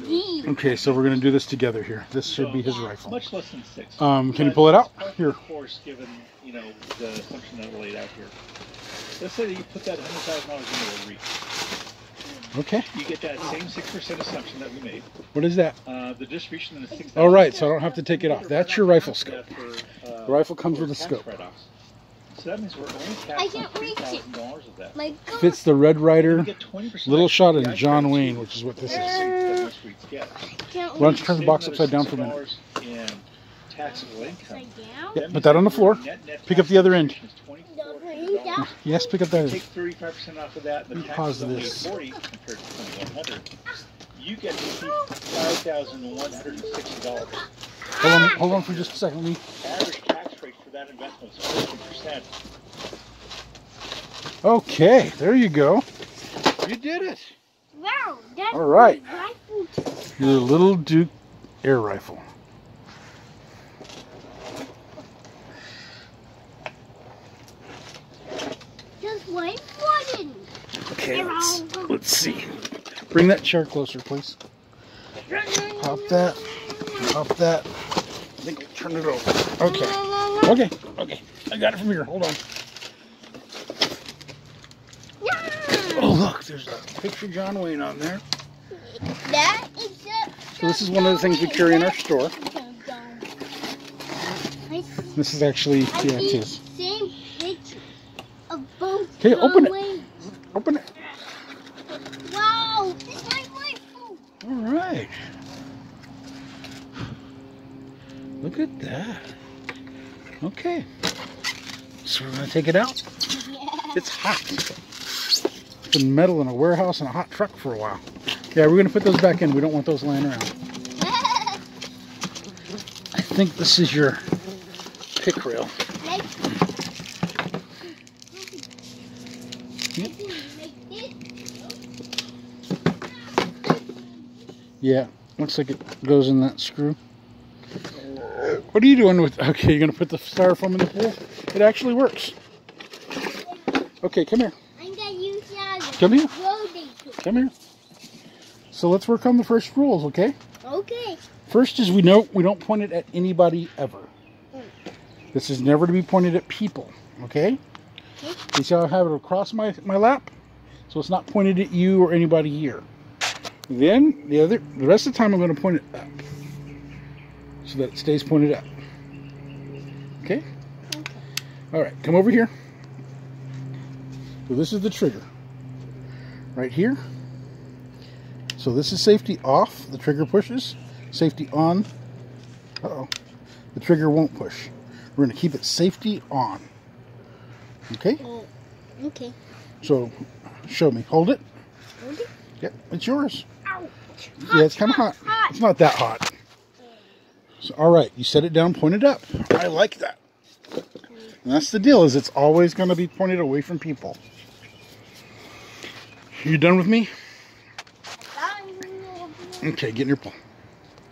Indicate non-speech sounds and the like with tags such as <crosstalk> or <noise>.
SMG. Okay, so we're gonna do this together here. This should be his rifle. Much less than six. Um, can you pull it out? it's par for Here. the course, given you know the assumption that we laid out here. Let's say that you put that hundred thousand dollars into a REIT. Okay. You get that same six percent assumption that we made. What is that? Uh, the distribution of the six. All right, so I don't have to take it off. That's your rifle scope. Uh, The rifle comes with a tax scope. Write-offs. So that means we're only I can't reach it. dollars of that. My God. Fits the Red Ryder little shot the in John Wayne, which is what this is. seats that most REITs get. Can't Why don't you turn the box upside down for a minute? $6 in taxable income. Yeah, put that on the floor. Net- net Pick up the other end. tax is Don't bring $2,400. down. Yes, pick up that. Take thirty-five percent off of that, the Let me tax pause is only this. forty compared to twenty-one hundred. You get to keep five thousand one hundred and sixty dollars. Hold on, hold on for just a second. Let that investment is fourteen percent. Okay, there you go. You did it. Wow, that's All right. rifle. Your little Duke air rifle. Just one button. Okay, let's, let's see. Bring that chair closer, please. Pop that. Pop that. I think I'll turn it over. Okay. Okay. Okay. I got it from here. Hold on. Oh, look. There's a picture of John Wayne on there. That is So this is one of the things we carry in our store. This is actually, yeah, it see is. same picture of both. Okay, open it. Open it. Wayne. Wow, it's my rifle. All right. Look at that. Okay. So we're going to take it out. Yeah. It's hot. It's been metal in a warehouse and a hot truck for a while. Yeah, we're going to put those back in. We don't want those laying around. <laughs> I think this is your pick rail. Yep. Yeah, looks like it goes in that screw. What are you doing with... Okay, you're going to put the styrofoam in the pool? It actually works. Okay, come here. I'm gonna use that Come here. Come here. So let's work on the first rules, okay? Okay. First is we know we don't point it at anybody ever. Mm. This is never to be pointed at people, okay? Okay. You see how I have it across my, my lap? So it's not pointed at you or anybody here. Then the other the rest of the time I'm going to point it up. So that it stays pointed up. Okay? Okay. Alright, come over here. So this is the trigger. Right here. So this is safety off. The trigger pushes. Safety on. Uh-oh. The trigger won't push. We're going to keep it safety on. Okay? Oh, okay. So show me. Hold it. Hold it. Yep, it's yours. Ouch. Yeah, it's kind of hot. hot. It's not that hot. So, all right, you set it down, point it up. I like that. And that's the deal, is it's always going to be pointed away from people. You done with me? Okay, get in your pool.